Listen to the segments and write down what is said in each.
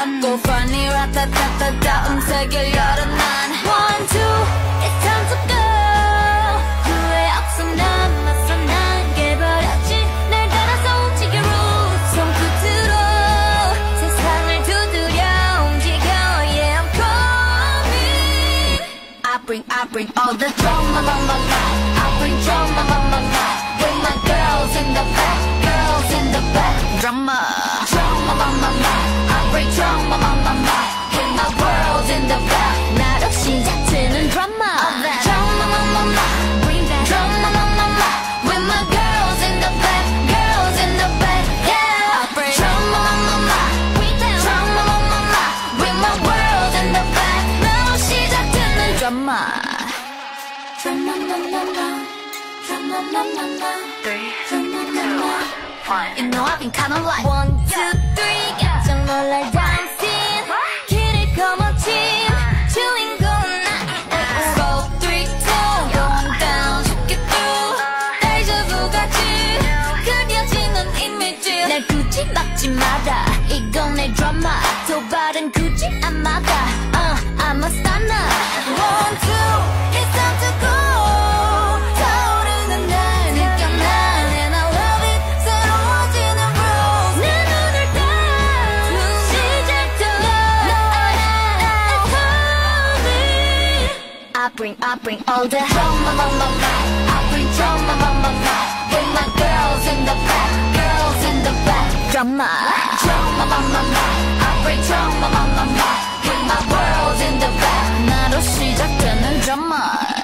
달려나가 run Go funny 라따따따따 음색을 열어 난 One two it's time to go 후회 없어 남았어 난 깨버렸지 날 따라서 움직여 root 손끝으로 세상을 두드려 움직여 Yeah I'm coming I bring I bring all the drama my my my I bring drama my my my With my girls in the back drama drama my my my I bring drama my my my With my world in the back 나로 시작되는 drama drama my my my Bring that drama my my my With my girls in the back girls in the back yeah I bring drama my my my Bring that drama my my my With my world in the back 나로 시작되는 drama drama my my my drama my my my You know I've been kinda like One, two, three 깜짝 놀랄 dancing 길을 거머쥔 주인공은 나 Four, three, two Going down 쉽게 through 데자부 같이 그려지는 이미지 날 굳이 막지 마라 이건 내 드라마 도발은 굳이 안 막아 uh, I'm a stunner One, two It's time to bring, I bring all the drama, my, my, my. I bring drama, my, my, my. With my girls in the back, girls in the back. Drama, drama, my, my, my. I bring drama, my, my, my. With my world in the back. 나로 시작되는 drama.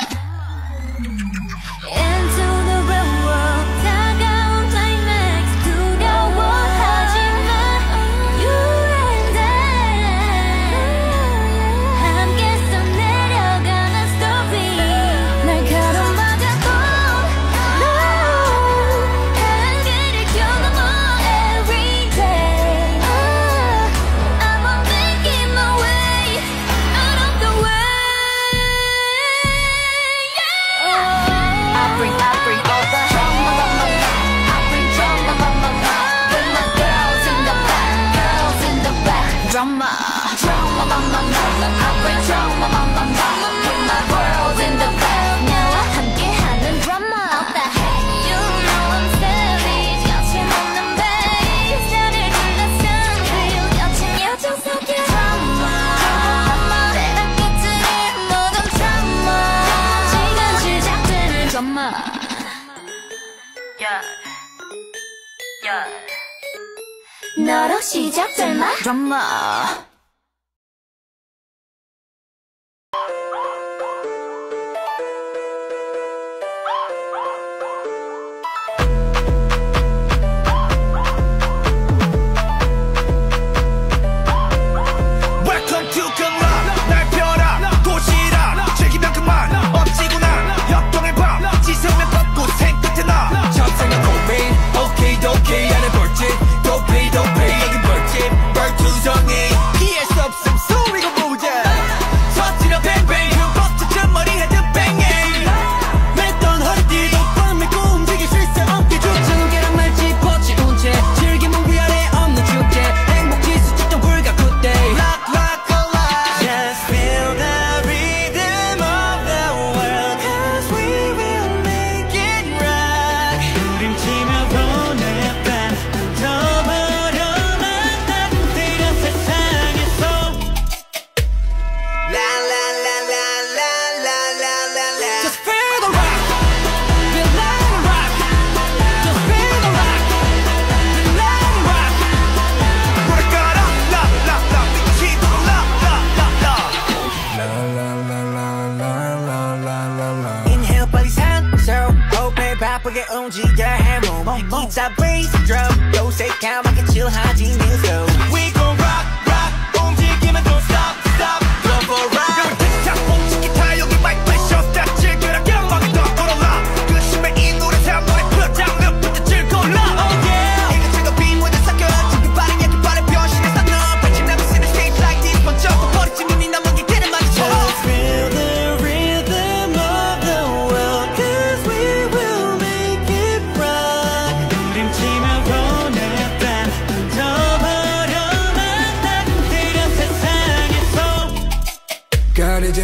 Drama, my, my, my. I bring drama, my, my, 시작 설마? 드라마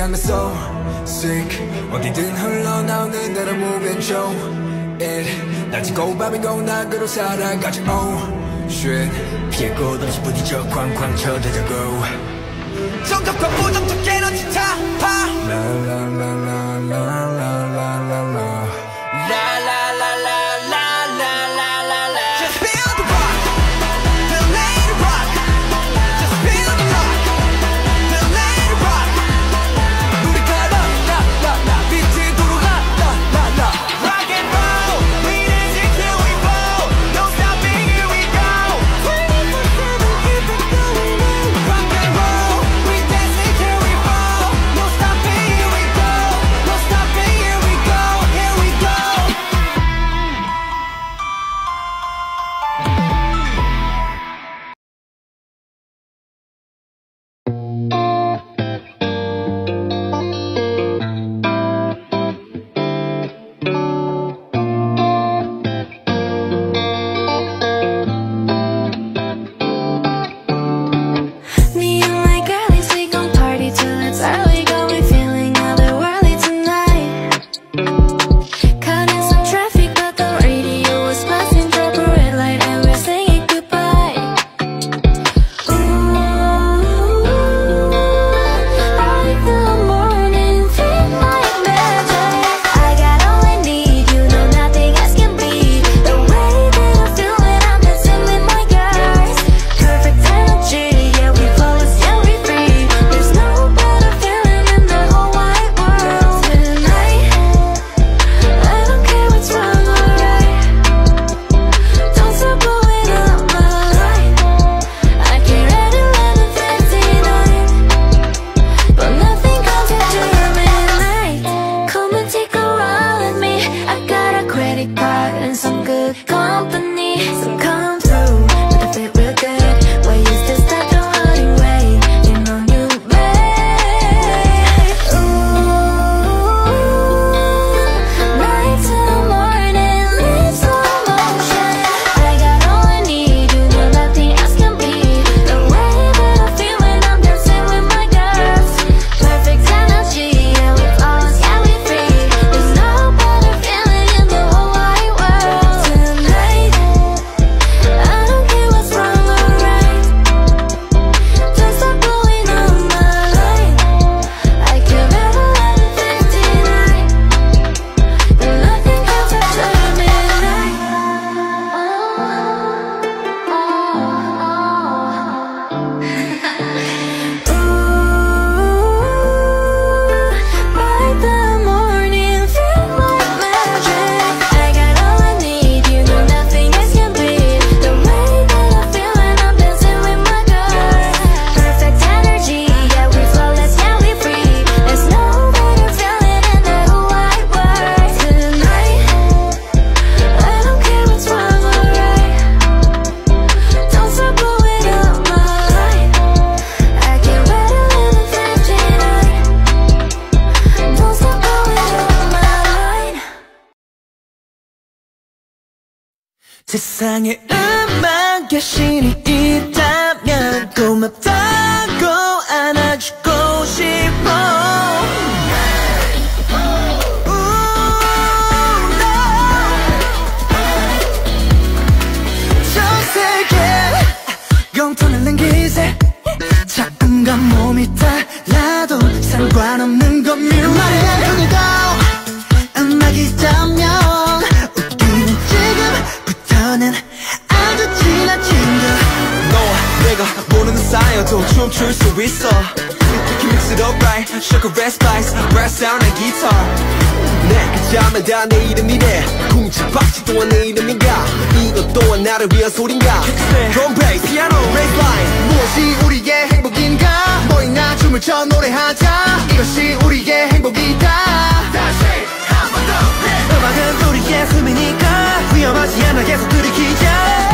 I'm so sick. 어디든 흘러나오는 나를 우변줘 It 낮이고 밤이고 나 그로 살아가지. Oh shit. 피했고 다시 부딪혀 쾅쾅 쳐대자고. 정적과 부정적 에너지 타파. 라라라라라. 세상에 음악 여신이 있다면 고맙다고 또 춤출 수 있어. You mix it up right? Sugar red spice Red sound and guitar. 내그 잠에다 내 이름이래 궁지박지 또한 내 이름인가? 이것 또한 나를 위한 소린가? Drum bass 피아노 bass line. 무엇이 우리의 행복인가? 너희나 춤을 춰 노래하자. 이것이 우리의 행복이다. 다시 한 번 더 음악은 우리의 숨이니까 위험하지 않아. 계속 들이키자.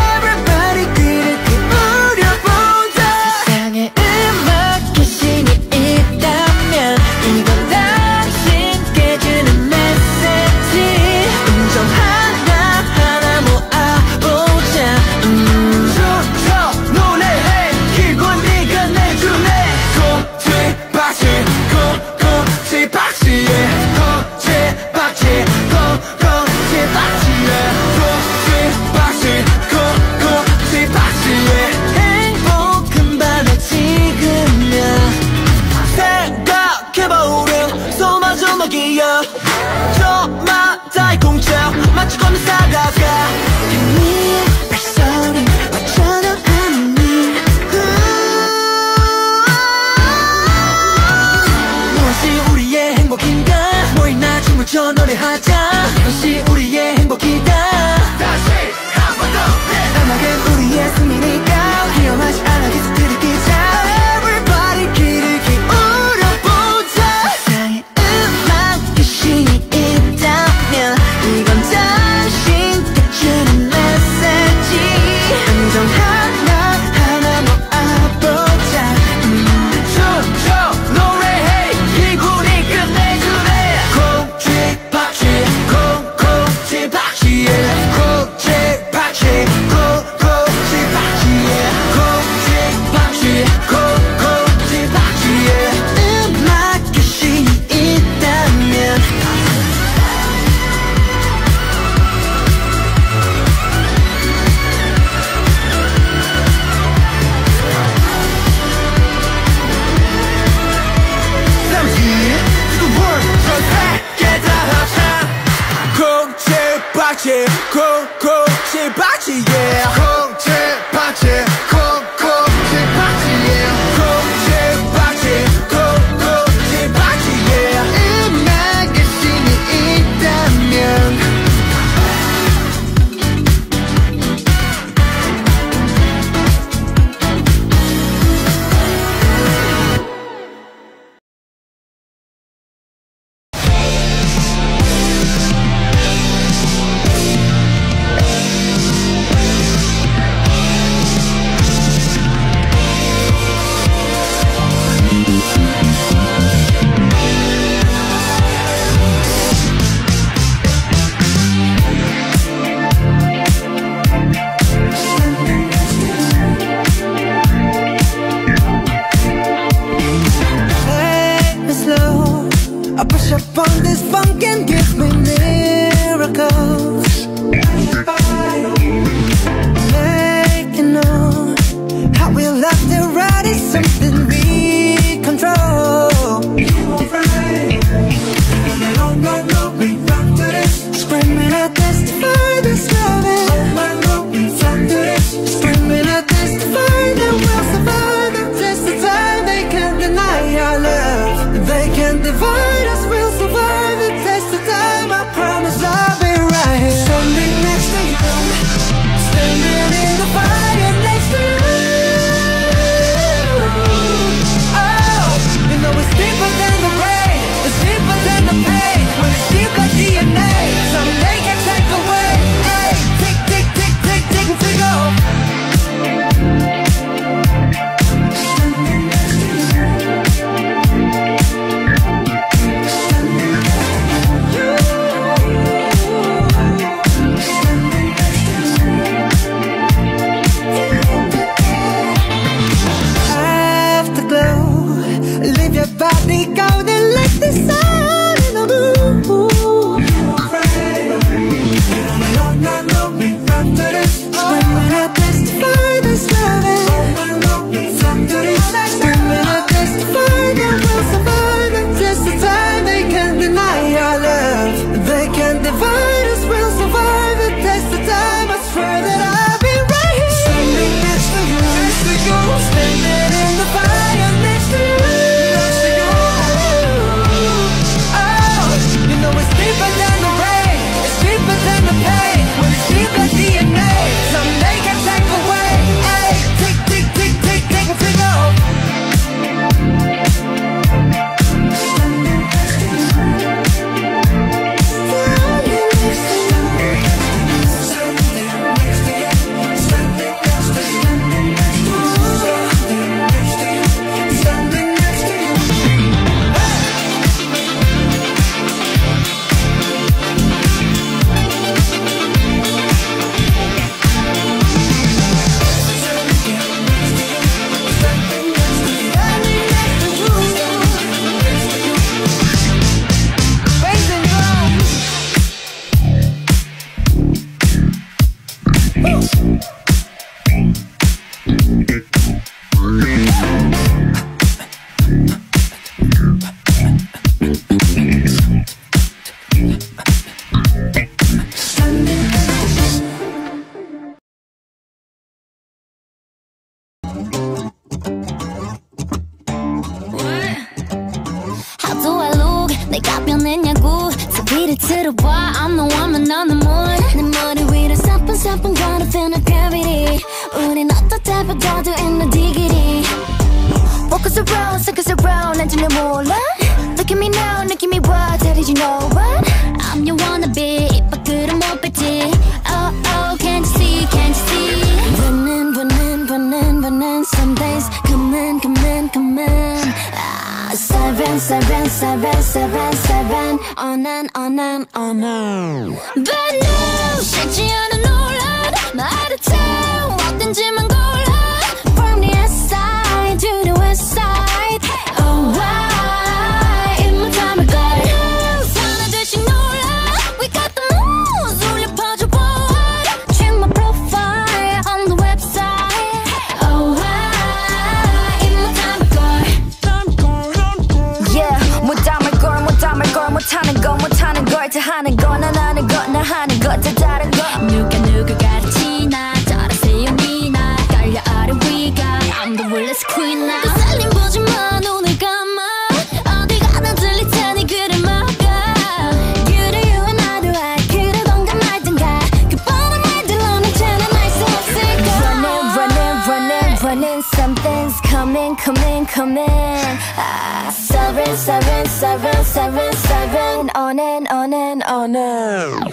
seven, seven, seven On and on and on and But no, 쉽지 않은 논란 말했다 어떤지만 on and on and on and on.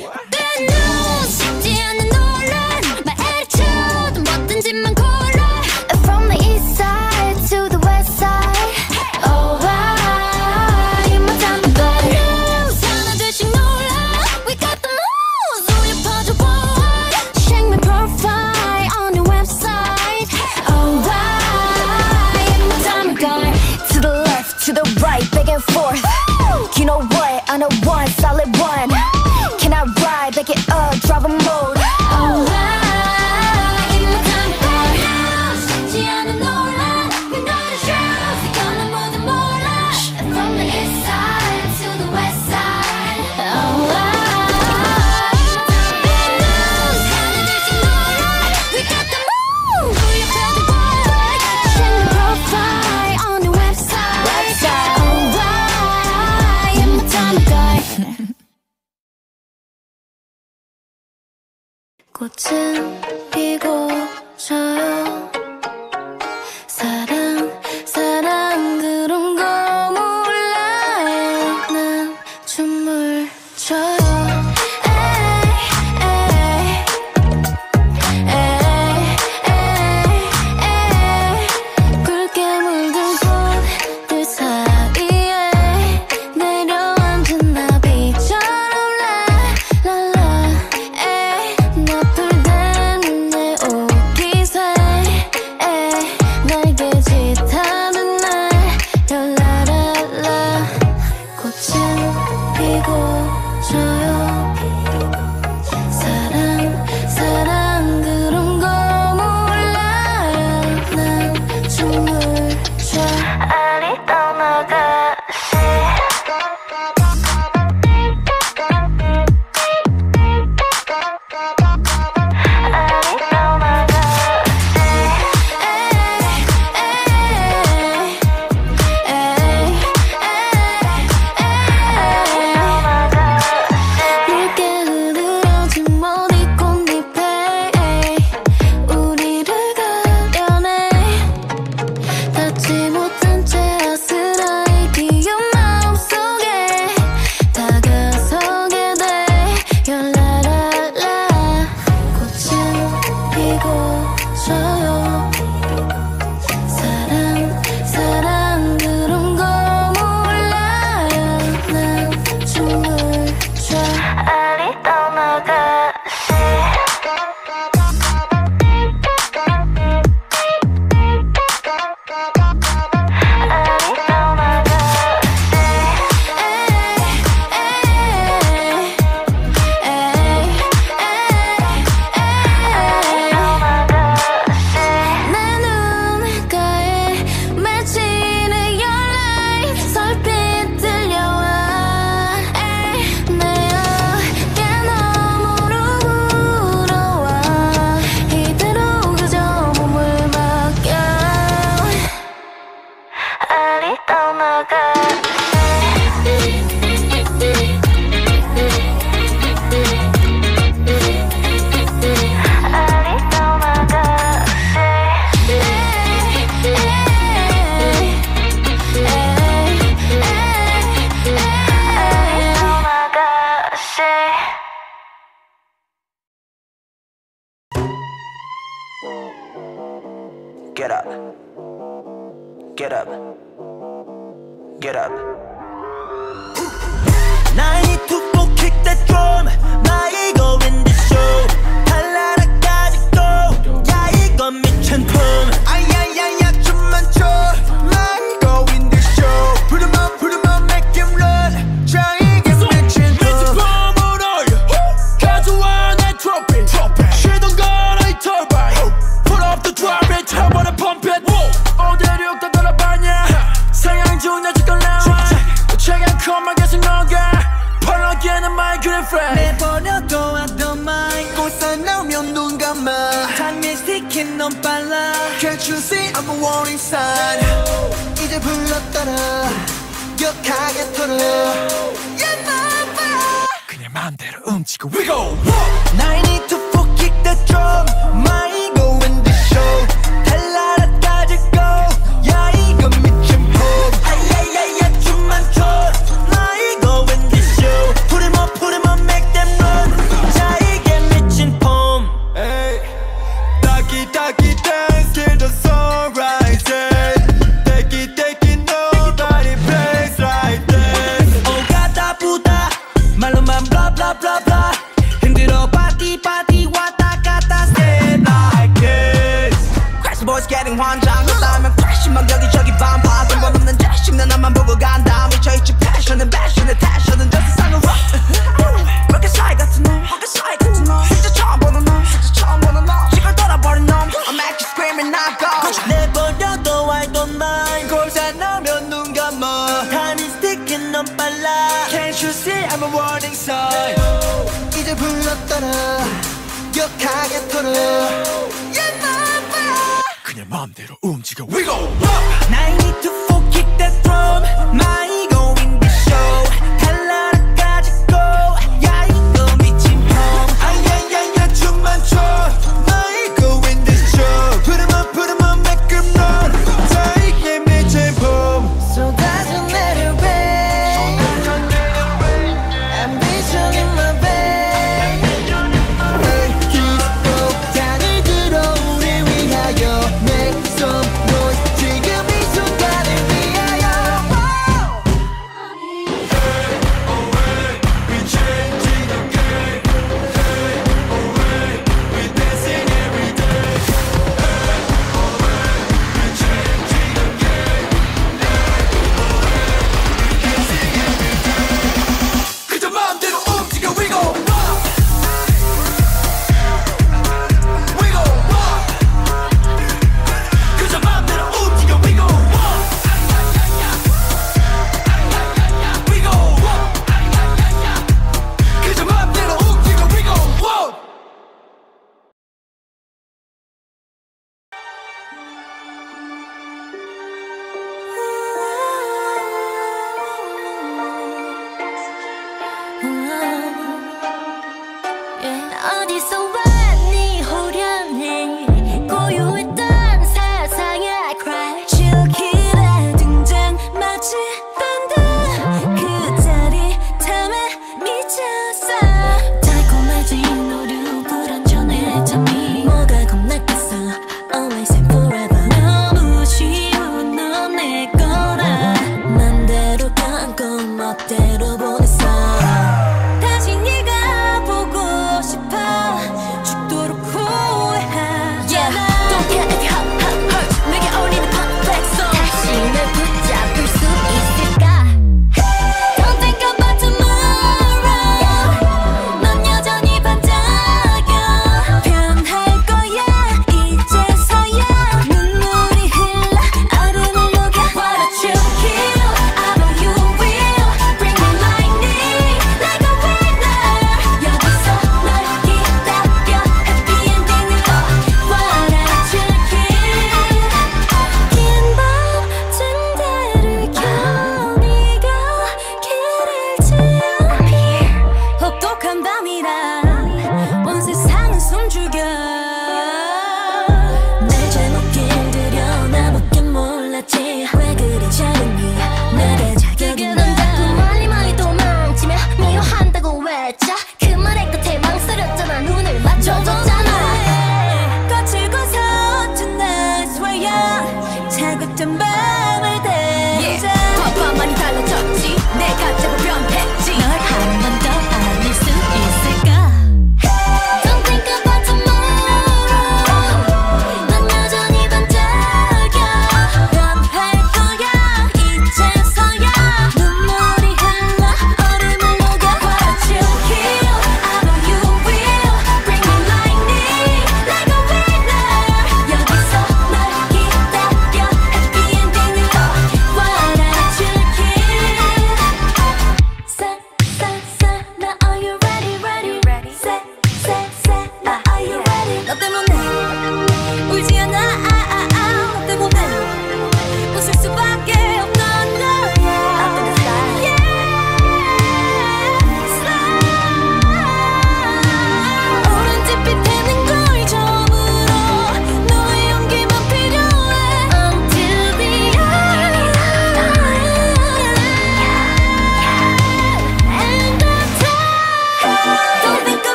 Get up. Get up. I need to go kick that drum. My stress 내버려둬 I don't mind 꽃사 나오면 눈 감아 장미스틱인 넌 빨라 Can't you see I'm a warning sign 이제 불러 따라 기억하게 돌아 Yeah my 그냥 마음대로 움직여 We go! Now I need to kick the drum My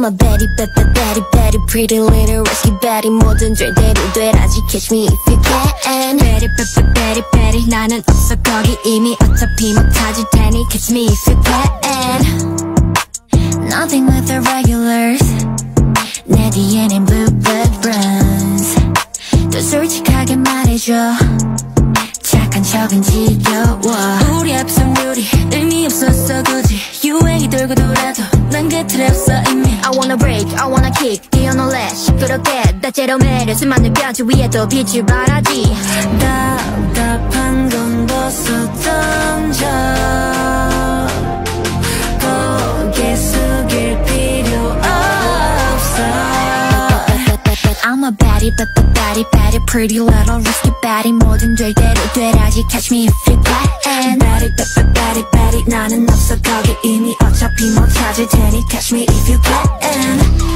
I'm a Betty, Betty, Betty, Betty, pretty little risky Betty 모든 절대로 되라지 catch me if you can Betty, Betty, Betty, Betty 나는 없어 거기 이미 어차피 못 찾을 테니 catch me if you can Nothing with the regulars 내 뒤에는 blue blood runs 더 솔직하게 말해줘 착한 척은 지겨워 우리 앞선 룰이 의미 시끄럽게 다채로 매를 수많은 뼈지 위에도 빛을 발하지 답답한 건 벗어 던져 고개 숙일 필요 없어 I'm a baddie, but the baddie, baddie Pretty little risky baddie 모든 될 대로 되라지 Catch me if you can Baddie, but the baddie, baddie 나는 없어 거기 이미 어차피 못 찾을 테니 Catch me if you can And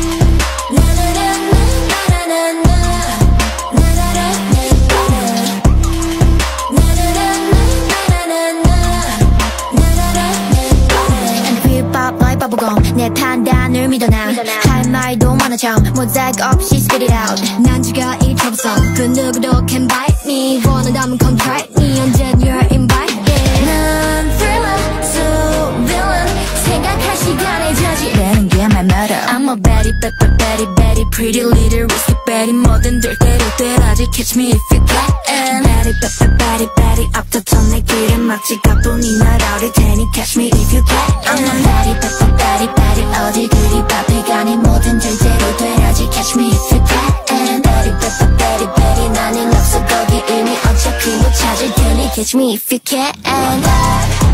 판단을 믿어 난할 말도 많아 참 모자이크 없이 spit it out 난 지가 이 troublesome 그 누구도 can bite me 원한다면 come try me I'm a baddie baddie baddie baddie pretty little risky baddie 뭐든 될 대로 되라지 catch me if you can baddie baddie baddie baddie 앞서서 내 길을 막지 가뿐히 날아올 테니 catch me if you can I'm a baddie baddie baddie baddie 어디 그리 바쁘 가니 뭐든 될 대로 되라지 catch me if you can baddie baddie baddie baddie 나는 없어 거기 이미 어차피 못 찾을 테니 catch me if you can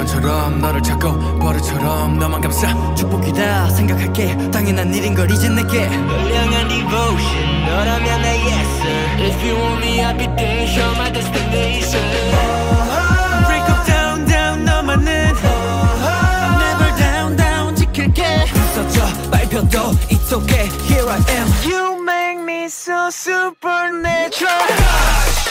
습관처럼 너를 찾고 버릇처럼 너만 감싸 축복이다 생각할게 당연한 일인 걸 이제 내게 널 향한 devotion 너라면 내 yes sir If you want me I'll be there You're my destination Break up down down 너만은 Never down down 지킬게 부서져 발표도 it's okay here I am You make me so supernatural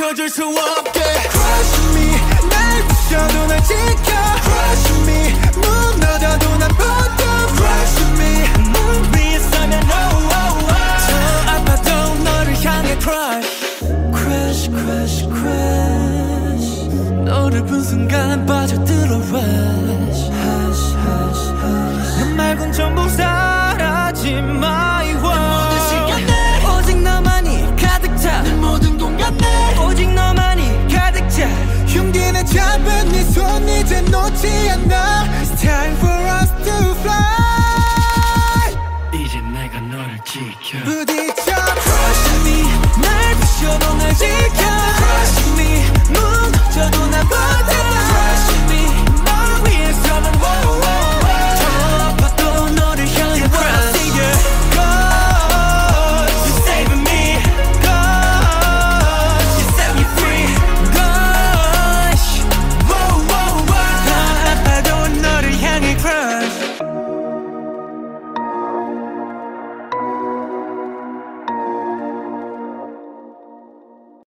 내게 상처 줄수 없게 Crush me 날 부셔도 날 지켜 Crush me 무너져도 난 버텨 Crush me 널 위해서면 oh oh oh 더 아파도 너를 향해 crush Crush crush crush 너를 본 순간 빠져들어 rush Hush hush hush 너 말곤 전부 my 잡은 네손 이제 놓지 않아. It's time for us to fly. 이제 내가 너를 지켜. 부딪혀. Crush me. 날 부셔 멍을 지켜.